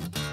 too.